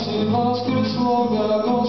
Majci Vaskrsloga Gospoda,